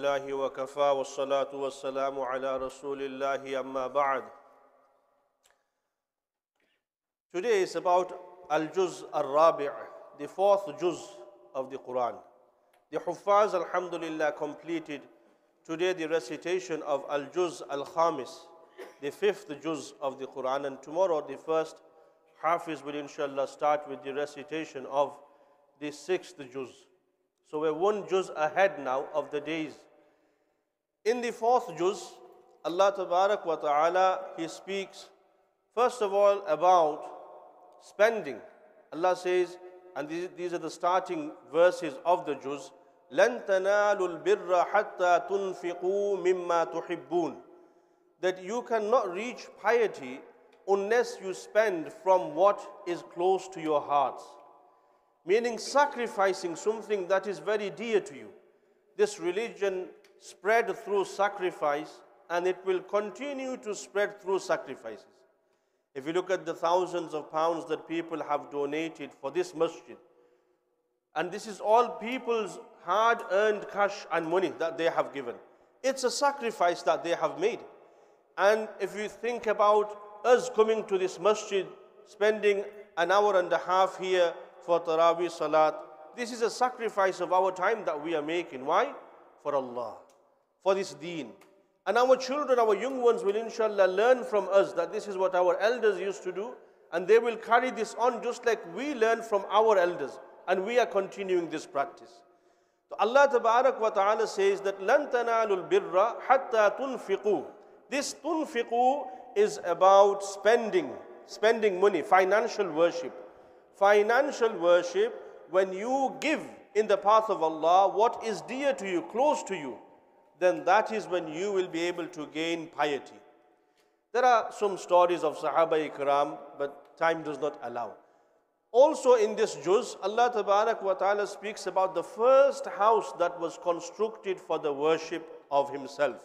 لله وكفى والصلاة والسلام على رسول الله أما بعد Today is about Al-Juz Al-Rabi' the fourth Juz of the Quran. The Huffaz Alhamdulillah completed today the recitation of Al-Juz Al-Khamis, the fifth Juz of the Quran and tomorrow the first Hafiz will inshallah start with the recitation of the sixth Juz. So we're one juz ahead now of the days. In the fourth juz, Allah Tabarak wa Ta'ala, He speaks first of all about spending. Allah says, and these, these are the starting verses of the juz, لَن تَنَالُوا الْبِرَّ حَتَّى تُنْفِقُوا مِمَّا تُحِبُّونَ That you cannot reach piety unless you spend from what is close to your hearts meaning sacrificing something that is very dear to you. This religion spread through sacrifice and it will continue to spread through sacrifices. If you look at the thousands of pounds that people have donated for this masjid, and this is all people's hard earned cash and money that they have given. It's a sacrifice that they have made. And if you think about us coming to this masjid, spending an hour and a half here, for Taraweeh Salat. This is a sacrifice of our time that we are making. Why? For Allah, for this deen. And our children, our young ones will inshallah learn from us that this is what our elders used to do. And they will carry this on just like we learn from our elders. And we are continuing this practice. So Allah wa ta'ala says that لَن تَنَالُوا الْبِرَّ حَتَّى تُنْفِقُوا This tunfiqu is about spending, spending money, financial worship financial worship, when you give in the path of Allah what is dear to you, close to you, then that is when you will be able to gain piety. There are some stories of Sahaba Ikram, but time does not allow. Also in this juz, Allah wa ta'ala speaks about the first house that was constructed for the worship of Himself.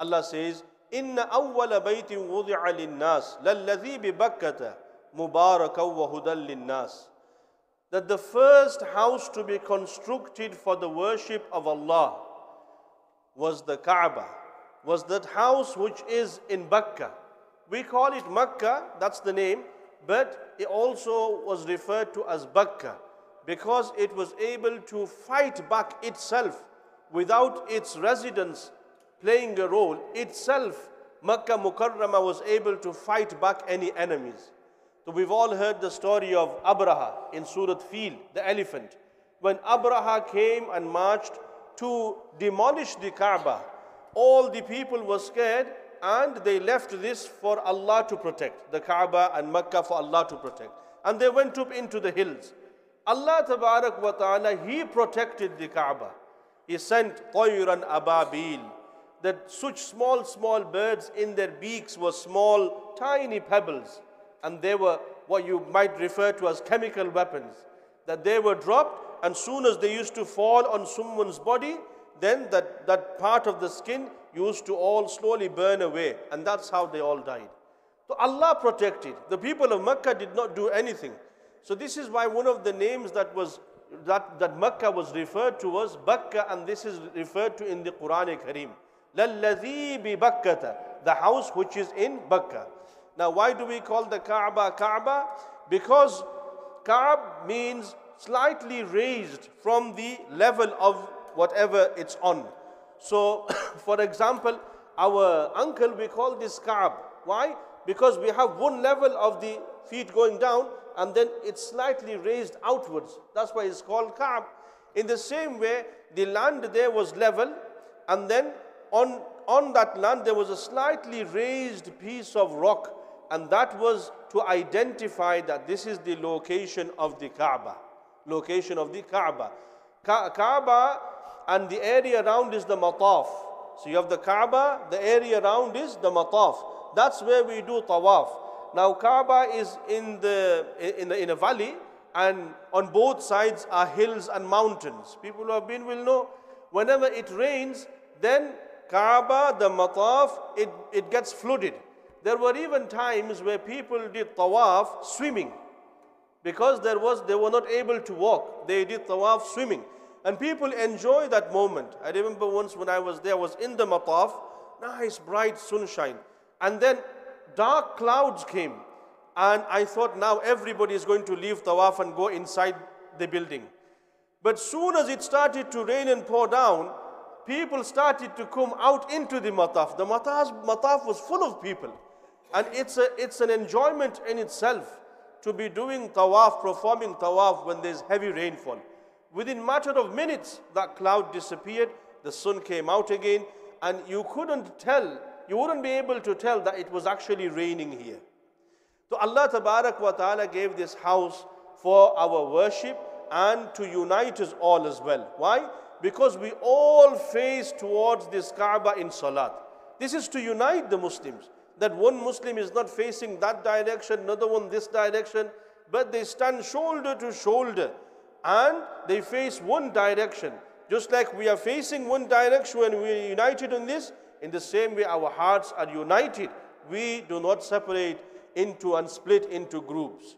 Allah says, إِنَّ أَوَّلَ بَيْتٍ وُضِعَ لِلنَّاسِ لَلَّذِي بِبَكَّةَ Mubaraka wa hudal linnas. That the first house to be constructed for the worship of Allah was the Kaaba, was that house which is in Makkah. We call it Makkah, that's the name, but it also was referred to as Bakka because it was able to fight back itself without its residents playing a role. Itself, Makkah Mukarrama was able to fight back any enemies. So we've all heard the story of Abraha in Surat Fil, the elephant. When Abraha came and marched to demolish the Kaaba, all the people were scared and they left this for Allah to protect, the Kaaba and Mecca for Allah to protect. And they went up into the hills. Allah Tabarak wa Ta'ala, He protected the Kaaba. He sent Tayran Ababil, that such small, small birds in their beaks were small, tiny pebbles and they were what you might refer to as chemical weapons. That they were dropped, and soon as they used to fall on someone's body, then that, that part of the skin used to all slowly burn away, and that's how they all died. So Allah protected. The people of Mecca did not do anything. So this is why one of the names that was that, that Mecca was referred to was Bakka, and this is referred to in the Quran Kareem. The house which is in Bakka. Now, why do we call the Kaaba Kaaba? Because Kaab means slightly raised from the level of whatever it's on. So, for example, our uncle, we call this Kaab. Why? Because we have one level of the feet going down and then it's slightly raised outwards. That's why it's called Kaab. In the same way, the land there was level and then on, on that land there was a slightly raised piece of rock and that was to identify that this is the location of the Kaaba. Location of the Kaaba. Ka Kaaba and the area around is the Mataf. So you have the Kaaba, the area around is the Mataf. That's where we do Tawaf. Now Kaaba is in, the, in, the, in a valley and on both sides are hills and mountains. People who have been will know whenever it rains, then Kaaba, the Mataf, it, it gets flooded. There were even times where people did tawaf swimming because there was, they were not able to walk. They did tawaf swimming. And people enjoy that moment. I remember once when I was there, I was in the mataf, nice bright sunshine. And then dark clouds came. And I thought now everybody is going to leave tawaf and go inside the building. But soon as it started to rain and pour down, people started to come out into the mataf. The mataf, mataf was full of people. And it's, a, it's an enjoyment in itself to be doing tawaf, performing tawaf when there's heavy rainfall. Within matter of minutes, that cloud disappeared, the sun came out again, and you couldn't tell, you wouldn't be able to tell that it was actually raining here. So Allah Tabarak wa Ta'ala gave this house for our worship and to unite us all as well. Why? Because we all face towards this Kaaba in Salat. This is to unite the Muslims. That one Muslim is not facing that direction, another one this direction, but they stand shoulder to shoulder and they face one direction. Just like we are facing one direction when we are united in this, in the same way our hearts are united. We do not separate into and split into groups.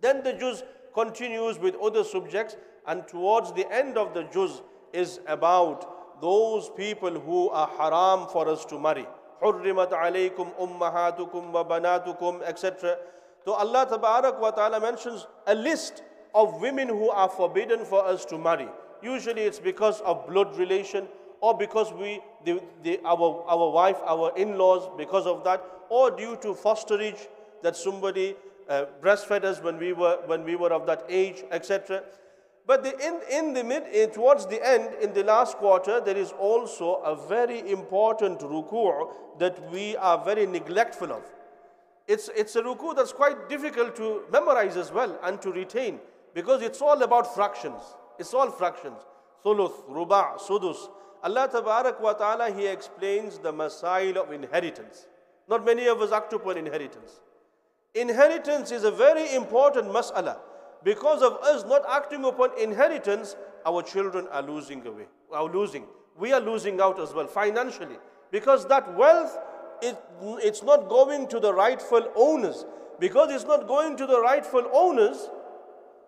Then the juz continues with other subjects and towards the end of the juz is about those people who are haram for us to marry. حرمت عليكم أمهاتكم وبناتكم etc. So Allah Tabarak wa Ta'ala mentions a list of women who are forbidden for us to marry. Usually it's because of blood relation or because we, the, the, our, our wife, our in-laws, because of that, or due to fosterage that somebody uh, breastfed us when we were, when we were of that age, etc. But the, in, in the mid, in, towards the end, in the last quarter, there is also a very important ruku' that we are very neglectful of. It's, it's a ruku' that's quite difficult to memorize as well and to retain because it's all about fractions. It's all fractions. Thuluth, ruba', sudus. Allah Tabarak wa Ta'ala, He explains the masail of inheritance. Not many of us act upon inheritance. Inheritance is a very important mas'ala. Because of us not acting upon inheritance, our children are losing away, are losing. We are losing out as well financially. Because that wealth, it, it's not going to the rightful owners. Because it's not going to the rightful owners,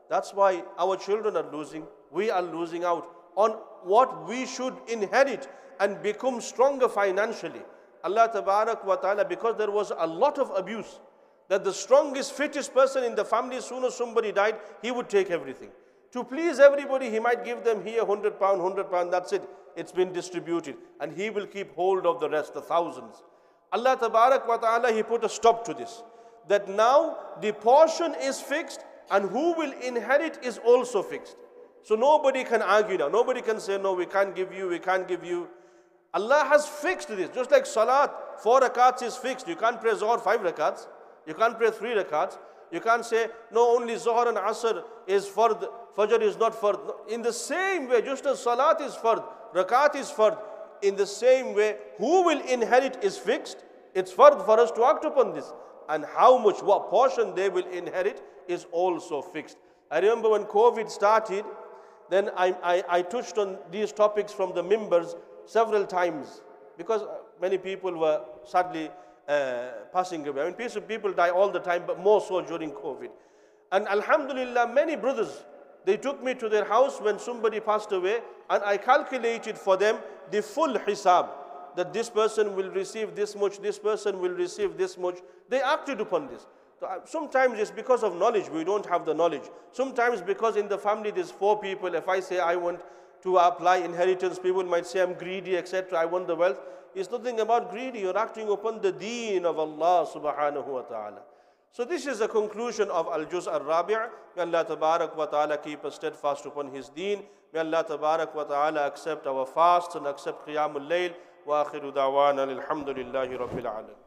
that's why our children are losing. We are losing out on what we should inherit and become stronger financially. Allah Ta'ala, because there was a lot of abuse, that the strongest, fittest person in the family, as soon as somebody died, he would take everything. To please everybody, he might give them here 100 pound, 100 pound, that's it. It's been distributed. And he will keep hold of the rest, the thousands. Allah Tabarak wa Ta'ala, he put a stop to this. That now the portion is fixed and who will inherit is also fixed. So nobody can argue now. Nobody can say, no, we can't give you, we can't give you. Allah has fixed this. Just like Salat, four rakats is fixed. You can't pray Zohar five rakats. You can't pray three rakats. You can't say, no, only Zohar and Asr is fard, Fajr is not fard. In the same way, just as Salat is fard, Rakat is fard, in the same way, who will inherit is fixed. It's fard for us to act upon this. And how much, what portion they will inherit is also fixed. I remember when COVID started, then I, I, I touched on these topics from the mimbar several times because uh, many people were sadly uh, passing away. I mean, people die all the time, but more so during COVID. And Alhamdulillah, many brothers, they took me to their house when somebody passed away, and I calculated for them the full hisab that this person will receive this much, this person will receive this much. They acted upon this. Uh, sometimes it's because of knowledge, we don't have the knowledge. Sometimes because in the family there's four people, if I say I want to apply inheritance, people might say I'm greedy, etc. I want the wealth. It's nothing about greedy. You're acting upon the deen of Allah subhanahu wa ta'ala. So this is the conclusion of Al-Juz al-Rabi' May Allah tabarak wa ta'ala keep us steadfast upon His deen. May Allah tabarak wa ta'ala accept our fasts and accept Qiyamul Layl. Wa akhiru da'wana alhamdulillahi rabbil alamin.